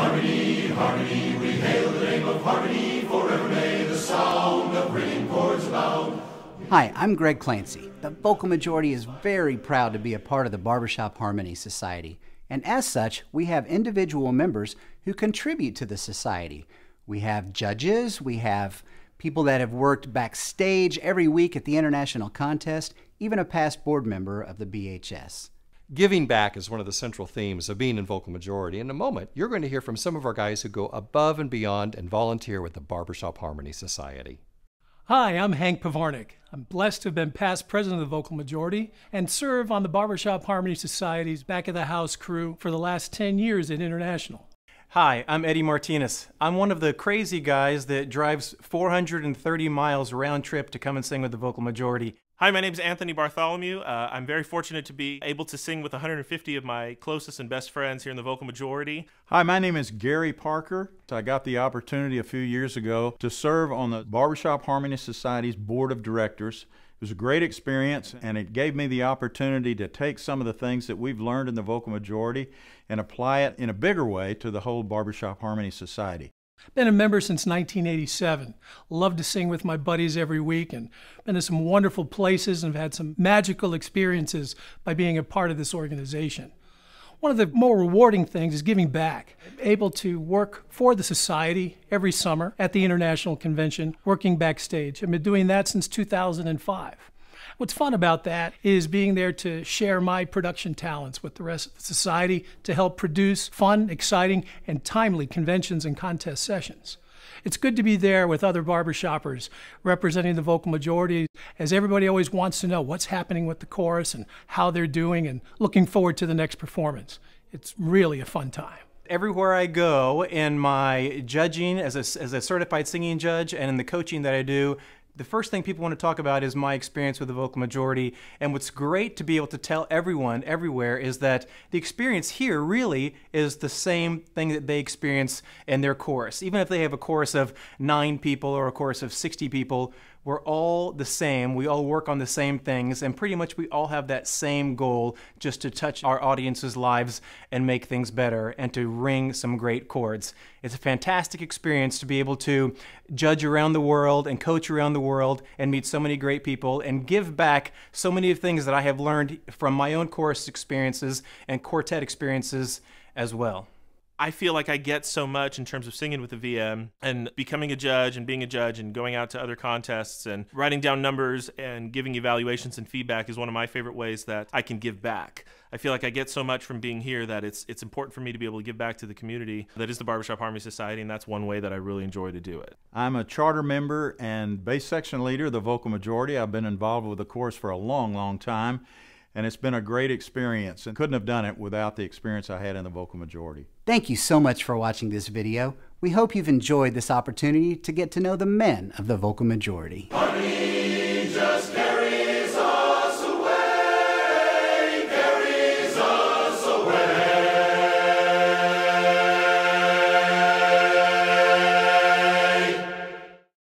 Harmony, harmony, we hail the name of harmony. Forever may the sound of ringing chords abound. Hi, I'm Greg Clancy. The Vocal Majority is very proud to be a part of the Barbershop Harmony Society. And as such, we have individual members who contribute to the society. We have judges, we have people that have worked backstage every week at the international contest, even a past board member of the BHS. Giving back is one of the central themes of being in Vocal Majority. In a moment, you're going to hear from some of our guys who go above and beyond and volunteer with the Barbershop Harmony Society. Hi, I'm Hank Pavarnik. I'm blessed to have been past president of the Vocal Majority and serve on the Barbershop Harmony Society's back of the house crew for the last 10 years at International. Hi, I'm Eddie Martinez. I'm one of the crazy guys that drives 430 miles round trip to come and sing with the Vocal Majority. Hi, my name is Anthony Bartholomew. Uh, I'm very fortunate to be able to sing with 150 of my closest and best friends here in the vocal majority. Hi, my name is Gary Parker. I got the opportunity a few years ago to serve on the Barbershop Harmony Society's board of directors. It was a great experience, and it gave me the opportunity to take some of the things that we've learned in the vocal majority and apply it in a bigger way to the whole Barbershop Harmony Society. Been a member since 1987. Love to sing with my buddies every week and been to some wonderful places and have had some magical experiences by being a part of this organization. One of the more rewarding things is giving back. Able to work for the society every summer at the International Convention, working backstage. I've been doing that since 2005. What's fun about that is being there to share my production talents with the rest of the society to help produce fun, exciting, and timely conventions and contest sessions. It's good to be there with other barbershoppers representing the vocal majority, as everybody always wants to know what's happening with the chorus and how they're doing, and looking forward to the next performance. It's really a fun time everywhere I go in my judging as a, as a certified singing judge and in the coaching that I do, the first thing people want to talk about is my experience with the vocal majority. And what's great to be able to tell everyone everywhere is that the experience here really is the same thing that they experience in their chorus. Even if they have a chorus of nine people or a chorus of 60 people, we're all the same. We all work on the same things, and pretty much we all have that same goal just to touch our audience's lives and make things better and to ring some great chords. It's a fantastic experience to be able to judge around the world and coach around the world and meet so many great people and give back so many of the things that I have learned from my own chorus experiences and quartet experiences as well. I feel like I get so much in terms of singing with the VM and becoming a judge and being a judge and going out to other contests and writing down numbers and giving evaluations and feedback is one of my favorite ways that I can give back. I feel like I get so much from being here that it's it's important for me to be able to give back to the community that is the Barbershop Harmony Society, and that's one way that I really enjoy to do it. I'm a charter member and bass section leader the vocal majority. I've been involved with the chorus for a long, long time and it's been a great experience and couldn't have done it without the experience I had in the vocal majority. Thank you so much for watching this video. We hope you've enjoyed this opportunity to get to know the men of the vocal majority. Harmony just